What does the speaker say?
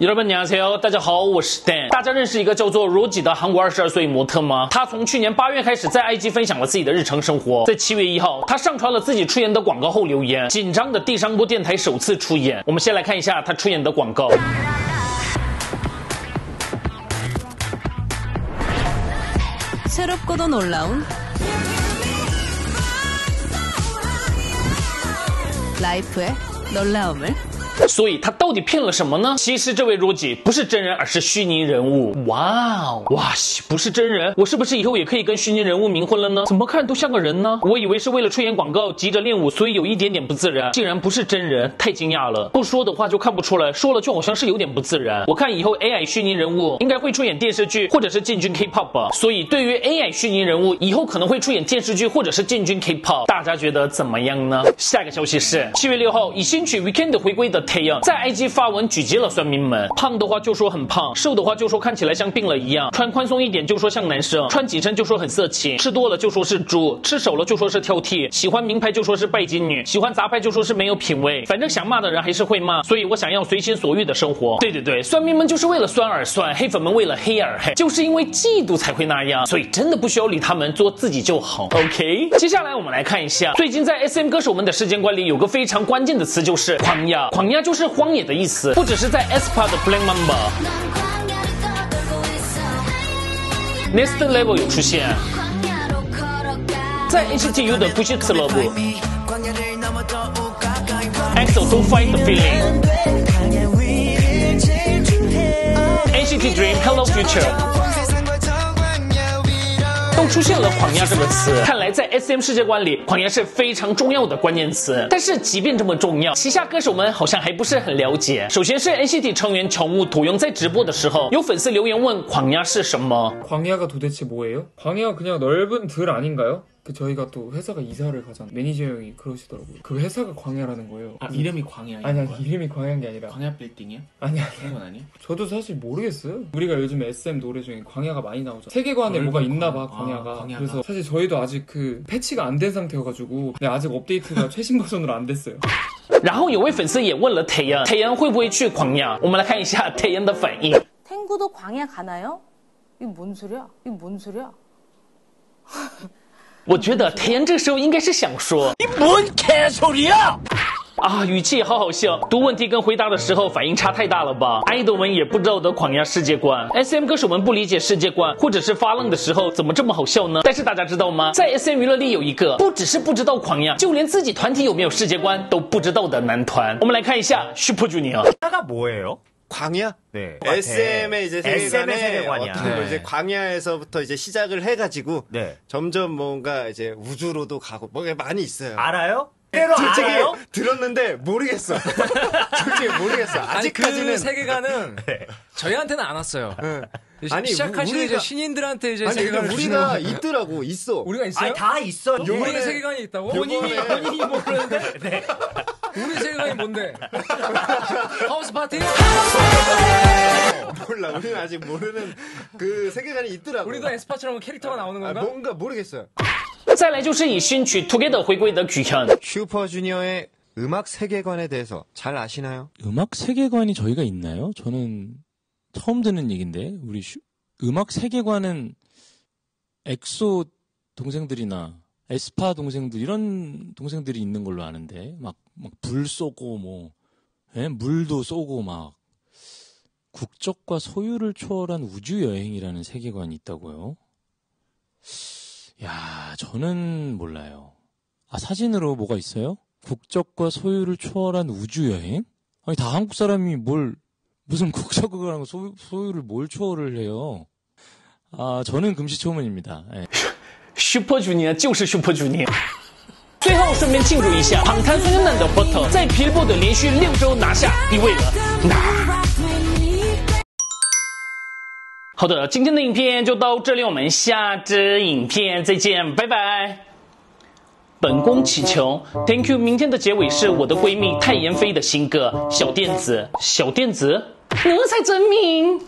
여러분안녕하세요大家好，我是 Dan。大家认识一个叫做 Roji 的韩国二十二岁模特吗？他从去年八月开始在 IG 分享了自己的日常生活。在七月一号，他上传了自己出演的广告后留言，紧张的地上播电台首次出演。我们先来看一下他出演的广告。 새롭고도 놀라운 라이프의 놀라움을 所以他到底骗了什么呢？其实这位 Roji 不是真人，而是虚拟人物。哇哦，哇西，不是真人，我是不是以后也可以跟虚拟人物冥婚了呢？怎么看都像个人呢？我以为是为了出演广告急着练舞，所以有一点点不自然，竟然不是真人，太惊讶了。不说的话就看不出来，说了就好像是有点不自然。我看以后 AI 虚拟人物应该会出演电视剧，或者是进军 K-pop 吧。所以对于 AI 虚拟人物以后可能会出演电视剧或者是进军 K-pop，大家觉得怎么样呢？下一个消息是七月六号以新曲 Weekend 回归的太阳在 IG 发文狙击了酸民们，胖的话就说很胖，瘦的话就说看起来像病了一样，穿宽松一点就说像男生，穿紧身就说很色情，吃多了就说是猪，吃少了就说是挑剔，喜欢名牌就说是拜金女，喜欢杂牌就说是没有品味，反正想骂的人还是会骂，所以我想要随心所欲的生活。对对对，酸民们就是为了酸而酸，黑粉们为了黑而黑，就是因为嫉妒才会那样，所以真的不需要理他们，做自己就好。OK，接下来我们来看一下，最近在 SM 歌手们的世界观里有个非常关键的词就是狂呀，狂野就是荒野的意思，不只是在 ESPA 的 Black Mamba，Next Level 有出现，在 HTU 的 Push It Love。EXO So Fight the Feeling NCT Dream Hello Future 都出现了“狂野”这个词，看来在 SM 世界观里，狂野是非常重要的关键词。但是即便这么重要，旗下歌手们好像还不是很了解。首先是 NCT 成员乔木土庸在直播的时候，有粉丝留言问“狂野”是什么？ 광야가 도대체 뭐예요? 광야가 그냥 넓은 들 아닌가요? 그 저희가 또 회사가 이사를 가잖아요. 매니저 형이 그러시더라고요. 그 회사가 광야라는 거예요. 아 이름이 광야 아니 아니 이름이 광야인 게 아니라 광야 빌딩이야? 아니 아니 그런 건 아니야? 저도 사실 모르겠어요. 우리가 요즘 SM 노래 중에 광야가 많이 나오죠. 세계관에 넓은 뭐가 있나 봐 광야. 광야가. 아, 광야가. 그래서 사실 저희도 아직 그 패치가 안 된 상태여가지고 네, 아직 업데이트가 최신 버전으로 안 됐어요. 然后有位粉丝也问了 태연，태연会不会去狂野？我们来看一下 태연 的反应。 탱구도 광야 가나요? 이게 뭔 소리야? 이게 뭔 소리야? 我觉得田这时候应该是想说：“你滚看，臭你啊！”啊，语气也好好笑。读问题跟回答的时候反应差太大了吧？爱豆们也不知道的狂压世界观，S M 歌手们不理解世界观，或者是发愣的时候怎么这么好笑呢？但是大家知道吗？在 S M 娱乐里有一个不只是不知道狂压，就连自己团体有没有世界观都不知道的男团。我们来看一下 Super Junior。不会哦。 광야? 네. SM의 이제 SM의 세계관에 세계관이야. 어떤 거 네. 이제 광야에서부터 이제 시작을 해가지고 네. 점점 뭔가 이제 우주로도 가고 뭐가 많이 있어요. 알아요? 때로 솔직히 알아요? 들었는데 모르겠어. 솔직히 모르겠어. 아니 아직까지는 그 세계관은 저희한테는 안 왔어요. 아니, 시작하시는 우리가- 이제 신인들한테 이제 아니 세계관을 우리가. 있더라고 있어. 우리가 있어요? 아니 다 있어. 우리 요번에- 세계관이 있다고? 본인이 본인이 모르는데? 네. 우리 세계관이 뭔데? 하우스 파티? 몰라. 우리는 아직 모르는 그 세계관이 있더라고. 우리도 에스파처럼 캐릭터가 나오는 아, 건가? 뭔가 모르겠어요. 再来就是以新曲 Together 回归的규현。 슈퍼주니어의 음악 세계관에 대해서 잘 아시나요? 음악 세계관이 저희가 있나요? 저는 처음 듣는 얘긴데 우리 슈- 음악 세계관은 엑소 동생들이나 에스파 동생들 이런 동생들이 있는 걸로 아는데 막 막 불 쏘고 뭐 예? 물도 쏘고 막 국적과 소유를 초월한 우주 여행이라는 세계관이 있다고요? 야, 저는 몰라요. 아, 사진으로 뭐가 있어요? 국적과 소유를 초월한 우주 여행? 아니, 다 한국 사람이 뭘, 무슨 국적이랑 소유, 소유를 뭘 초월을 해요? 아, 저는 금시초문입니다. 예. Super Junior 就是 Super Junior。最后顺便庆祝一下，방탄소년단的 Butter 在 Billboard 连续六周拿下一位了。 好的，今天的影片就到这里，我们下支影片再见，拜拜。本宫祈求，Thank you。明天的结尾是我的闺蜜太妍霏的新歌《小电子》，小电子，我才真明。